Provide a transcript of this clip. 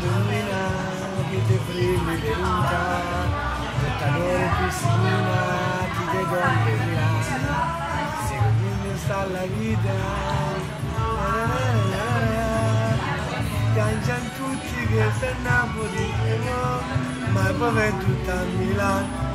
donnina che te frilli venuta, portatore piscina, chi te gondelina, se quindi sta la vita, eh, cangiano tutti che sta a Napoli, eh, ma poi è tutta a Milano.